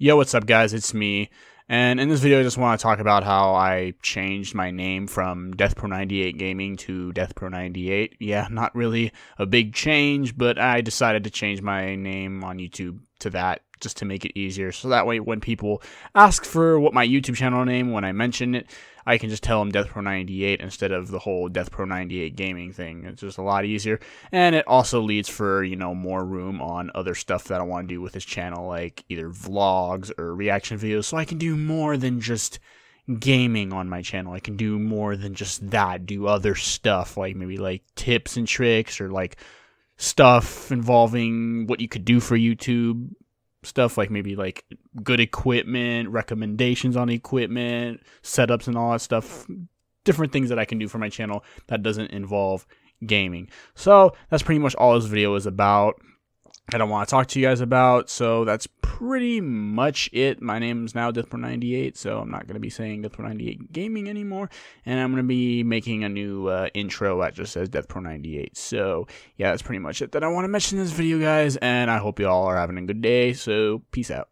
Yo, what's up, guys? It's me. And in this video, I just want to talk about how I changed my name from DeathPro98 Gaming to DeathPro98. Yeah, not really a big change, but I decided to change my name on YouTube to that just to make it easier. So that way, when people ask for what my YouTube channel name, when I mention it, I can just tell them DeathPro98 instead of the whole DeathPro98 gaming thing. It's just a lot easier. And it also leads for, you know, more room on other stuff that I want to do with this channel, like either vlogs or reaction videos. So I can do more than just gaming on my channel. I can do more than just that, do other stuff, like maybe like tips and tricks or like stuff involving what you could do for YouTube stuff like maybe like good equipment, recommendations on equipment, setups and all that stuff, different things that I can do for my channel that doesn't involve gaming. So that's pretty much all this video is about I want to talk to you guys about. So that's pretty much it. My name is now DeathPro98, so I'm not going to be saying DeathPro98 Gaming anymore, and I'm going to be making a new uh, intro that just says DeathPro98. So yeah, that's pretty much it that I want to mention in this video, guys, and I hope you all are having a good day. So peace out.